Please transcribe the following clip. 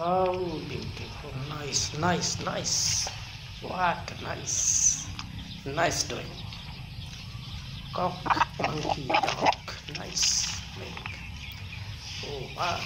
Oh, beautiful nice nice nice. What nice nice doing. Cock monkey dog nice make. Oh wow.